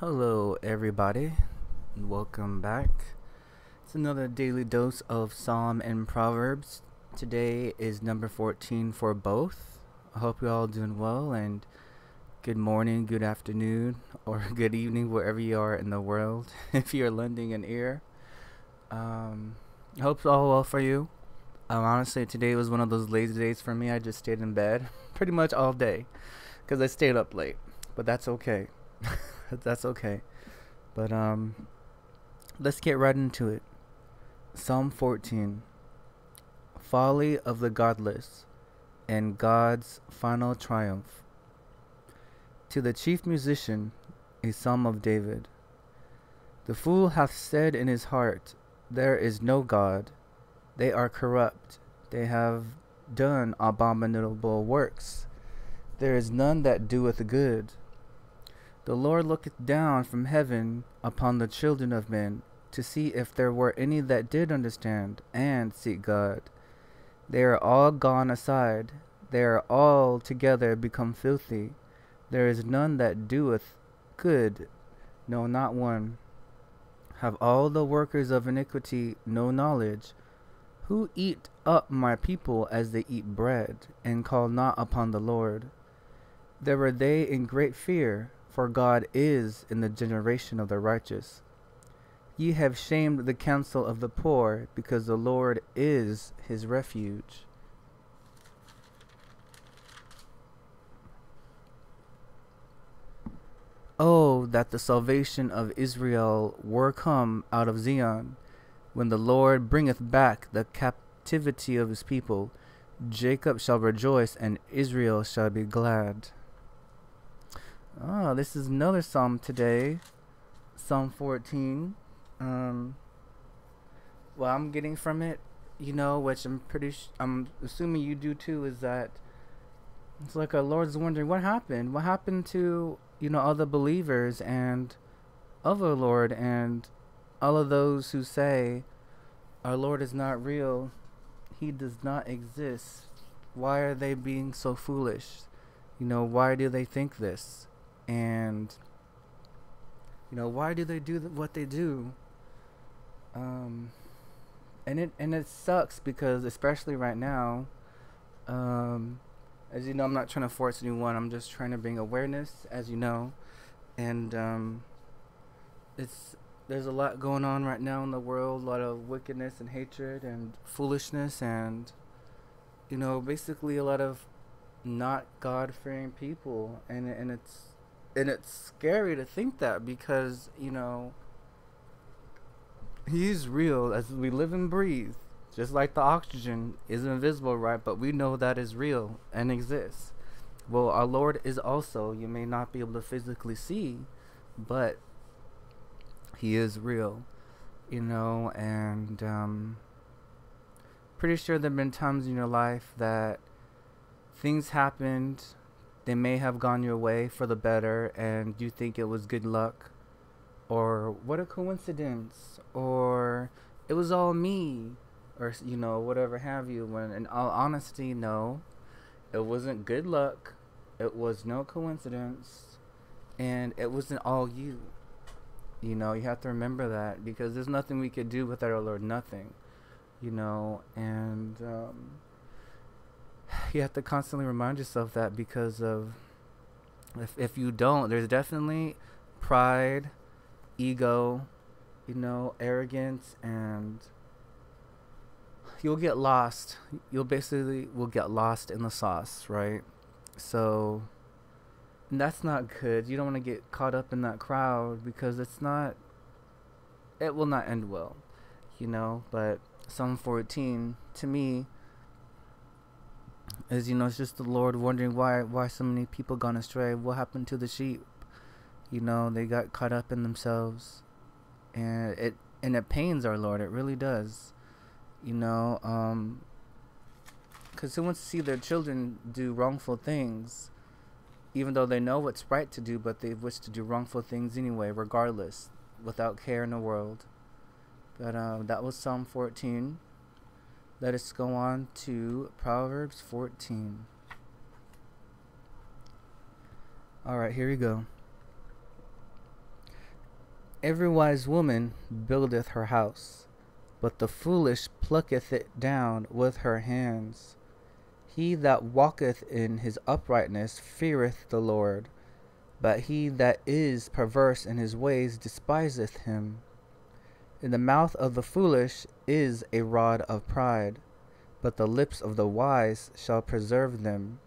Hello, everybody, and welcome back. It's another daily dose of Psalm and Proverbs. Today is number 14 for both. I hope you're all doing well, and good morning, good afternoon, or good evening, wherever you are in the world, if you're lending an ear. Um, I hope it's all well for you. Um, honestly, today was one of those lazy days for me. I just stayed in bed pretty much all day because I stayed up late, but that's okay. that's okay. But um let's get right into it. Psalm 14. Folly of the godless and God's final triumph. To the chief musician, a psalm of David. The fool hath said in his heart, There is no God. They are corrupt. They have done abominable works. There is none that doeth good. The Lord looketh down from heaven upon the children of men to see if there were any that did understand and seek God. They are all gone aside, they are all together become filthy. There is none that doeth good, no, not one. Have all the workers of iniquity no knowledge? Who eat up my people as they eat bread, and call not upon the Lord? There were they in great fear for God is in the generation of the righteous. Ye have shamed the counsel of the poor, because the Lord is his refuge. Oh, that the salvation of Israel were come out of Zion, when the Lord bringeth back the captivity of his people. Jacob shall rejoice, and Israel shall be glad. Ah, this is another psalm today. Psalm 14. Um, what I'm getting from it, you know, which I'm pretty, I'm assuming you do too, is that it's like our Lord's wondering what happened. What happened to you know other believers and of our Lord and all of those who say our Lord is not real. He does not exist. Why are they being so foolish? You know, why do they think this? And you know why do they do what they do? Um and it and it sucks because especially right now um as you know i'm not trying to force anyone. I'm just trying to bring awareness as you know. And um it's there's a lot going on right now in the world a lot of wickedness and hatred and foolishness and you know basically a lot of not god fearing people. And and it's and it's scary to think that because you know he's real as we live and breathe just like the oxygen is invisible right? But we know that is real and exists. Well our lord is also you may not be able to physically see but he is real you know and um pretty sure there have been times in your life that things happened they may have gone your way for the better and you think it was good luck or what a coincidence or it was all me or you know whatever have you when in all honesty no it wasn't good luck. It was no coincidence and it wasn't all you. You know you have to remember that because there's nothing we could do without our lord nothing you know and um you have to constantly remind yourself that because of if if you don't, there's definitely pride, ego, you know, arrogance and you'll get lost. You'll basically will get lost in the sauce, right? So that's not good. You don't want to get caught up in that crowd because it's not it will not end well, you know, but Psalm 14 to me is you know it's just the Lord wondering why why so many people gone astray. What happened to the sheep? You know they got caught up in themselves, and it and it pains our Lord. It really does. You know, um, because who wants to see their children do wrongful things, even though they know what's right to do, but they wish to do wrongful things anyway, regardless, without care in the world. But uh, that was Psalm 14. Let us go on to Proverbs 14. Alright, here we go. Every wise woman buildeth her house, but the foolish plucketh it down with her hands. He that walketh in his uprightness feareth the Lord, but he that is perverse in his ways despiseth him. In the mouth of the foolish is a rod of pride, but the lips of the wise shall preserve them.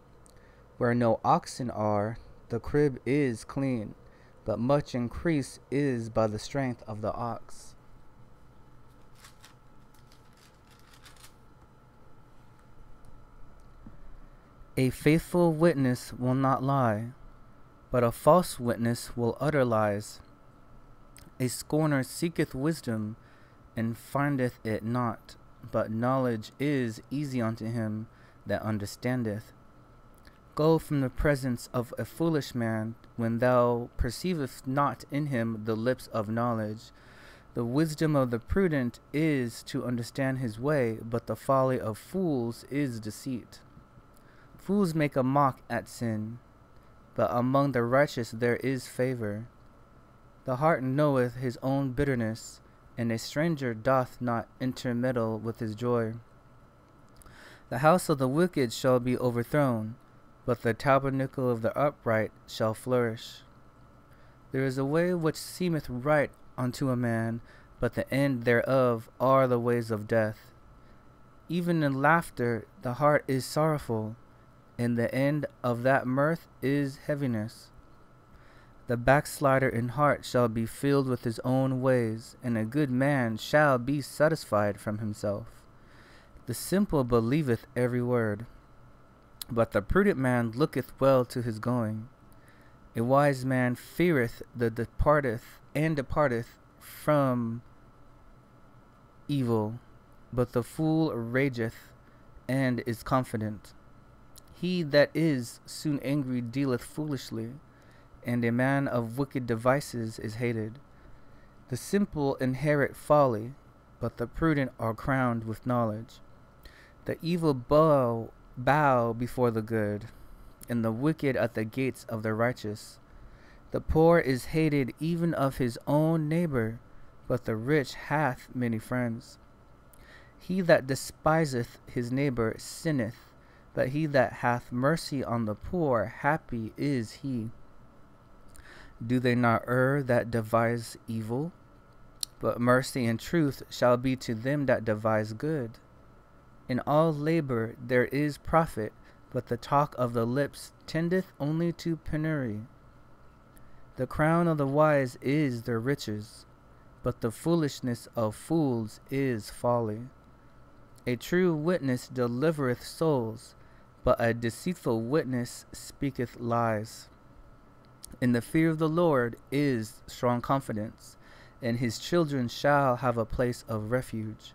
Where no oxen are, the crib is clean, but much increase is by the strength of the ox. A faithful witness will not lie, but a false witness will utter lies. A scorner seeketh wisdom, and findeth it not, but knowledge is easy unto him that understandeth. Go from the presence of a foolish man when thou perceivest not in him the lips of knowledge. The wisdom of the prudent is to understand his way, but the folly of fools is deceit. Fools make a mock at sin, but among the righteous there is favor. The heart knoweth his own bitterness, and a stranger doth not intermeddle with his joy. The house of the wicked shall be overthrown, but the tabernacle of the upright shall flourish. There is a way which seemeth right unto a man, but the end thereof are the ways of death. Even in laughter the heart is sorrowful, and the end of that mirth is heaviness. The backslider in heart shall be filled with his own ways, and a good man shall be satisfied from himself. The simple believeth every word, but the prudent man looketh well to his going. A wise man feareth the departeth and departeth from evil, but the fool rageth and is confident. He that is soon angry dealeth foolishly, and a man of wicked devices is hated. The simple inherit folly, but the prudent are crowned with knowledge. The evil bow, bow before the good, and the wicked at the gates of the righteous. The poor is hated even of his own neighbor, but the rich hath many friends. He that despiseth his neighbor sinneth but he that hath mercy on the poor, happy is he. Do they not err that devise evil? But mercy and truth shall be to them that devise good. In all labor there is profit, but the talk of the lips tendeth only to penury. The crown of the wise is their riches, but the foolishness of fools is folly. A true witness delivereth souls, but a deceitful witness speaketh lies. In the fear of the Lord is strong confidence, and his children shall have a place of refuge.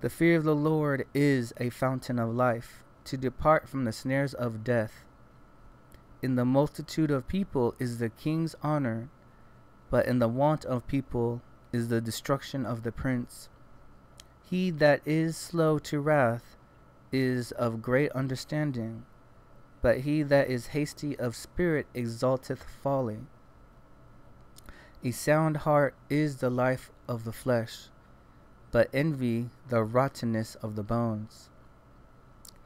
The fear of the Lord is a fountain of life, to depart from the snares of death. In the multitude of people is the king's honor, but in the want of people is the destruction of the prince. He that is slow to wrath is of great understanding, but he that is hasty of spirit exalteth folly. A sound heart is the life of the flesh, but envy the rottenness of the bones.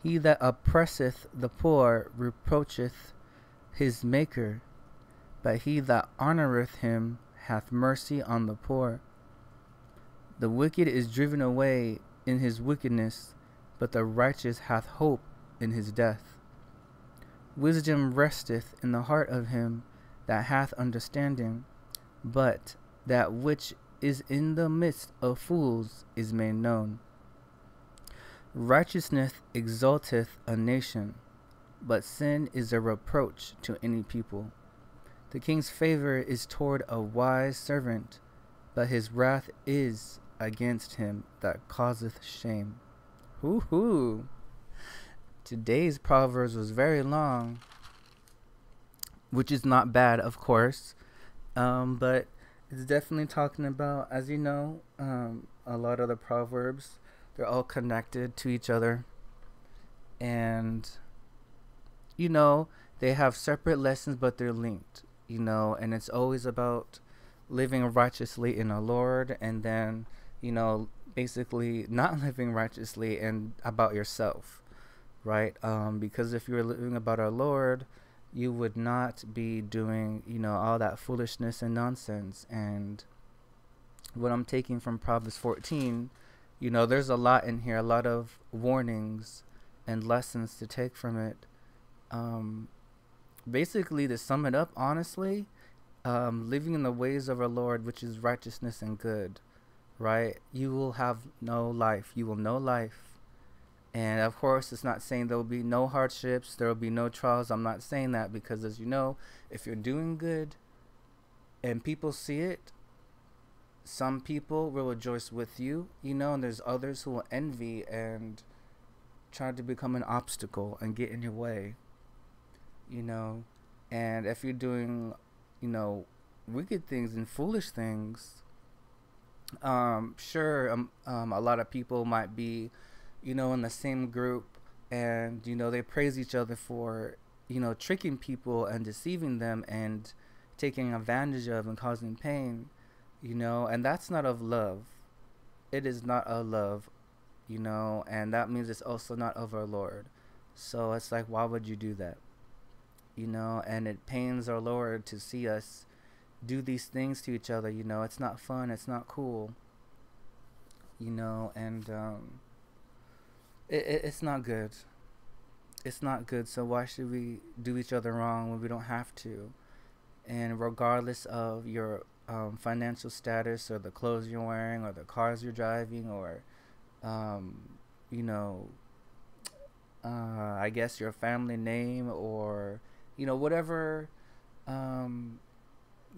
He that oppresseth the poor reproacheth his Maker, but he that honoureth him hath mercy on the poor. The wicked is driven away in his wickedness, but the righteous hath hope in his death. Wisdom resteth in the heart of him that hath understanding, but that which is in the midst of fools is made known. Righteousness exalteth a nation, but sin is a reproach to any people. The king's favor is toward a wise servant, but his wrath is against him that causeth shame. Hoo hoo. Today's Proverbs was very long, which is not bad, of course. Um, but it's definitely talking about, as you know, um, a lot of the Proverbs, they're all connected to each other. And, you know, they have separate lessons, but they're linked, you know, and it's always about living righteously in the Lord and then, you know, basically not living righteously and about yourself, right? Um, because if you're living about our Lord, you would not be doing, you know, all that foolishness and nonsense. And what I'm taking from Proverbs 14, you know, there's a lot in here, a lot of warnings and lessons to take from it. Um, basically, to sum it up, honestly, um, living in the ways of our Lord, which is righteousness and good, right? You will have no life. You will know life. And of course, it's not saying there will be no hardships, there will be no trials. I'm not saying that because, as you know, if you're doing good and people see it, some people will rejoice with you, you know, and there's others who will envy and try to become an obstacle and get in your way, you know. And if you're doing, you know, wicked things and foolish things, um, sure, um, um, a lot of people might be, you know, in the same group and, you know, they praise each other for, you know, tricking people and deceiving them and taking advantage of and causing pain you know, and that's not of love. It is not of love, you know, and that means it's also not of our Lord. So it's like, why would you do that? You know, and it pains our Lord to see us do these things to each other, you know, it's not fun, it's not cool, you know, and um, it, it, it's not good. It's not good, so why should we do each other wrong when we don't have to? And regardless of your um, financial status or the clothes you're wearing or the cars you're driving or um, you know uh, I guess your family name or you know whatever um,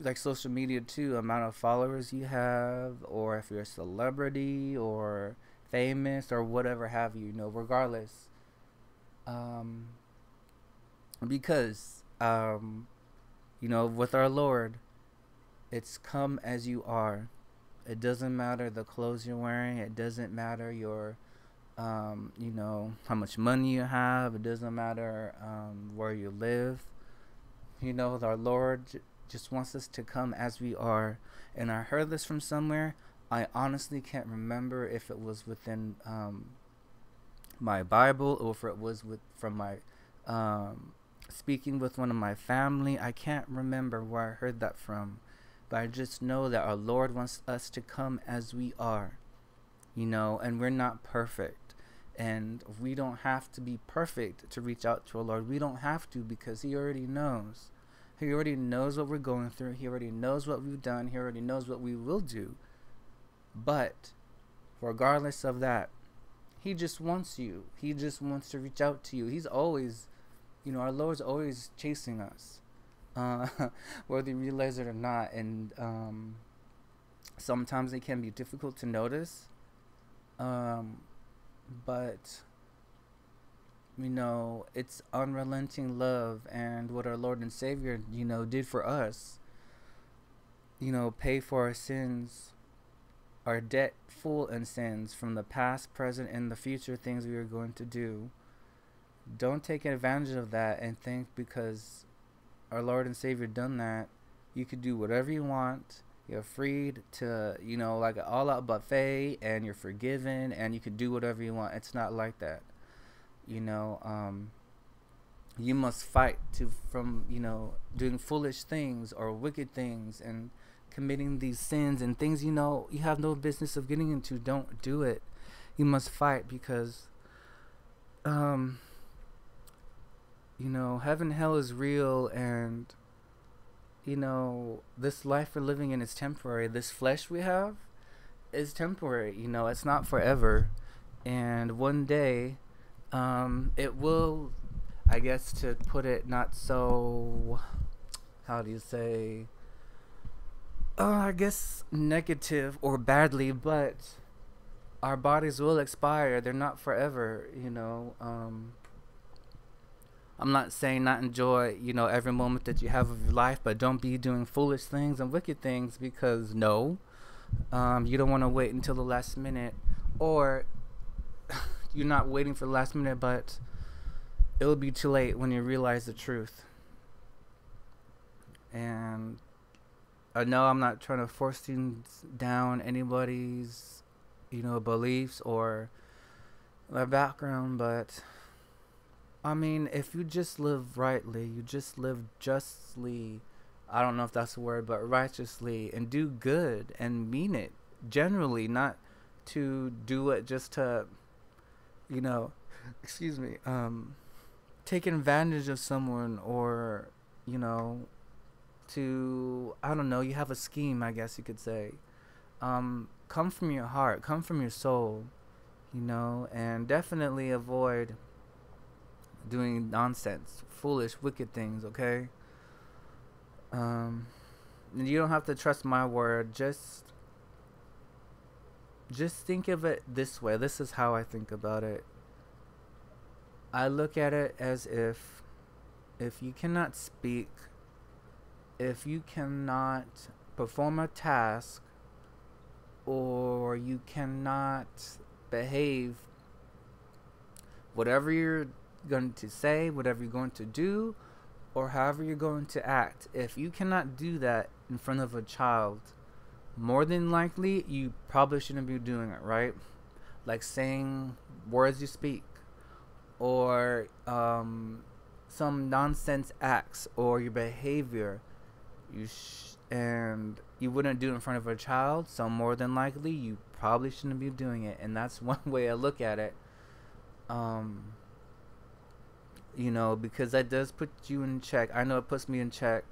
like social media too amount of followers you have or if you're a celebrity or famous or whatever have you, you know regardless um, because um, you know with our Lord it's come as you are. It doesn't matter the clothes you're wearing. It doesn't matter your, um, you know, how much money you have. It doesn't matter um, where you live. You know, our Lord just wants us to come as we are. And I heard this from somewhere. I honestly can't remember if it was within um, my Bible or if it was with from my um, speaking with one of my family. I can't remember where I heard that from but I just know that our Lord wants us to come as we are, you know, and we're not perfect. And we don't have to be perfect to reach out to our Lord. We don't have to because He already knows. He already knows what we're going through. He already knows what we've done. He already knows what we will do. But regardless of that, He just wants you. He just wants to reach out to you. He's always, you know, our Lord's always chasing us uh, whether you realize it or not. And um, sometimes it can be difficult to notice. Um, but you know, it's unrelenting love and what our Lord and Savior, you know, did for us. You know, pay for our sins, our debt full and sins from the past, present, and the future things we are going to do. Don't take advantage of that and think because our Lord and Savior done that, you could do whatever you want. You're freed to, you know, like an all out buffet and you're forgiven and you can do whatever you want. It's not like that. You know, um, you must fight to from, you know, doing foolish things or wicked things and committing these sins and things you know you have no business of getting into. Don't do it. You must fight because um you know, heaven hell is real and you know, this life we're living in is temporary. This flesh we have is temporary, you know, it's not forever. And one day um it will I guess to put it not so how do you say uh, I guess negative or badly, but our bodies will expire. They're not forever, you know. Um, I'm not saying not enjoy, you know, every moment that you have of your life, but don't be doing foolish things and wicked things because no, um, you don't want to wait until the last minute, or you're not waiting for the last minute, but it will be too late when you realize the truth. And I know I'm not trying to force things down anybody's, you know, beliefs or their background, but I mean, if you just live rightly, you just live justly, I don't know if that's the word, but righteously, and do good and mean it generally, not to do it just to, you know, excuse me, um, take advantage of someone or, you know, to I don't know, you have a scheme, I guess you could say. Um, come from your heart, come from your soul, you know, and definitely avoid doing nonsense, foolish, wicked things, okay? Um, you don't have to trust my word. Just just think of it this way. This is how I think about it. I look at it as if if you cannot speak if you cannot perform a task or you cannot behave whatever you're going to say, whatever you're going to do, or however you're going to act, if you cannot do that in front of a child, more than likely you probably shouldn't be doing it, right? Like saying words you speak, or um, some nonsense acts, or your behavior you sh- and you wouldn't do it in front of a child, so more than likely you probably shouldn't be doing it, and that's one way I look at it. Um, you know, because that does put you in check. I know it puts me in check,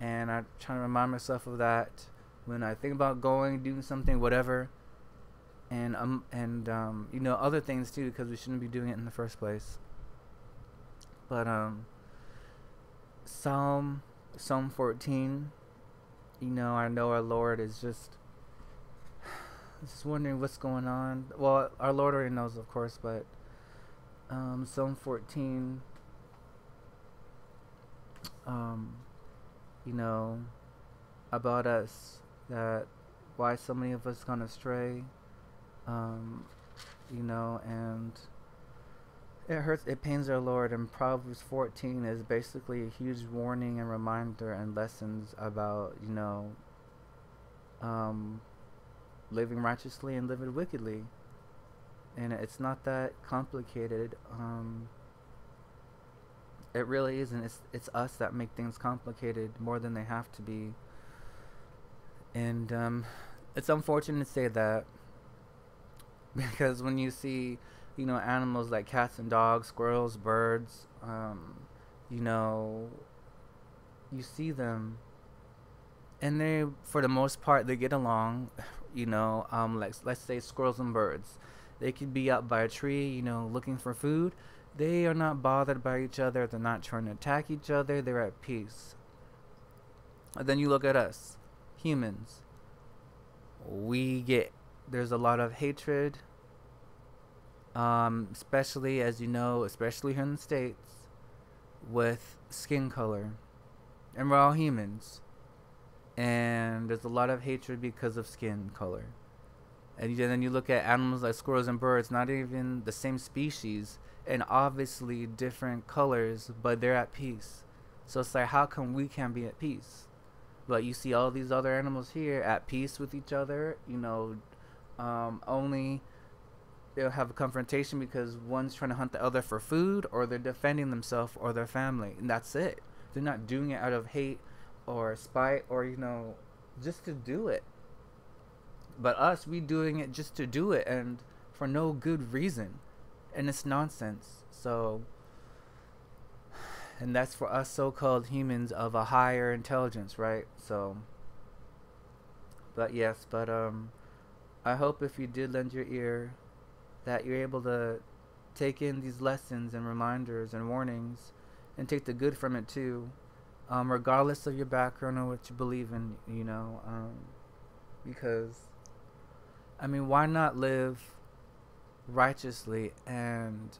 and I'm trying to remind myself of that when I think about going, doing something, whatever, and um, and um, you know, other things too, because we shouldn't be doing it in the first place. But um, Psalm Psalm 14, you know, I know our Lord is just just wondering what's going on. Well, our Lord already knows, of course, but um, Psalm 14, um, you know, about us that why so many of us gone astray, um, you know, and it hurts, it pains our Lord. And Proverbs 14 is basically a huge warning and reminder and lessons about, you know, um, living righteously and living wickedly. And it's not that complicated. Um, it really isn't. It's it's us that make things complicated more than they have to be. And um, it's unfortunate to say that because when you see you know, animals like cats and dogs, squirrels, birds, um, you know, you see them and they for the most part they get along you know um like let's say squirrels and birds. They could be up by a tree you know looking for food. They are not bothered by each other. They're not trying to attack each other. They're at peace. And then you look at us humans. We get there's a lot of hatred um, especially as you know, especially here in the states, with skin color, and we're all humans, and there's a lot of hatred because of skin color. And then you look at animals like squirrels and birds, not even the same species, and obviously different colors, but they're at peace. So it's like, how come we can't be at peace? But you see all these other animals here at peace with each other, you know, um, only they'll have a confrontation because one's trying to hunt the other for food or they're defending themselves or their family and that's it. They're not doing it out of hate or spite or you know just to do it. But us we doing it just to do it and for no good reason. And it's nonsense. So and that's for us so-called humans of a higher intelligence right? So but yes but um i hope if you did lend your ear that you're able to take in these lessons and reminders and warnings and take the good from it too, um, regardless of your background or what you believe in, you know, um, because, I mean, why not live righteously and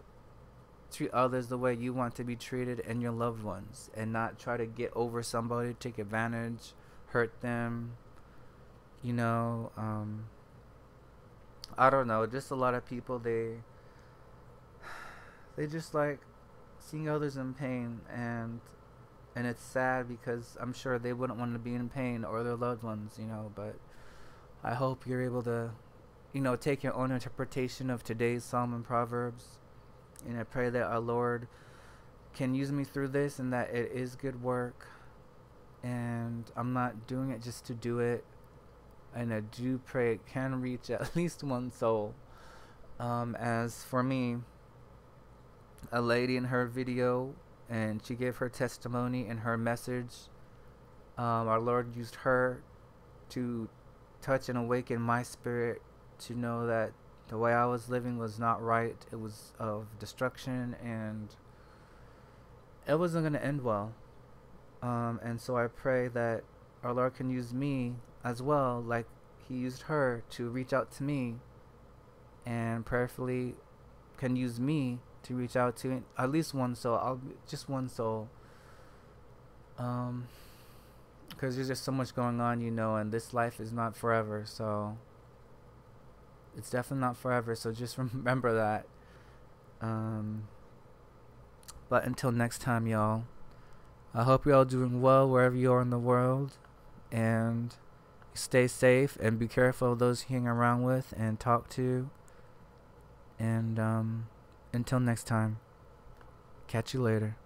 treat others the way you want to be treated and your loved ones and not try to get over somebody, take advantage, hurt them, you know, um, I don't know, just a lot of people they they just like seeing others in pain and and it's sad because I'm sure they wouldn't want to be in pain or their loved ones, you know. But I hope you're able to, you know, take your own interpretation of today's Psalm and Proverbs, and I pray that our Lord can use me through this and that it is good work, and I'm not doing it just to do it. And I do pray it can reach at least one soul. Um, as for me, a lady in her video and she gave her testimony and her message. Um, our Lord used her to touch and awaken my spirit to know that the way I was living was not right. It was of destruction and it wasn't going to end well. Um, and so I pray that our Lord can use me as well, like He used her to reach out to me and prayerfully can use me to reach out to at least one soul. I'll just one soul. Um, because there's just so much going on, you know, and this life is not forever. So it's definitely not forever. So just remember that. Um, but until next time, y'all. I hope you're all doing well wherever you are in the world, and stay safe and be careful of those you hang around with and talk to. And um until next time, catch you later.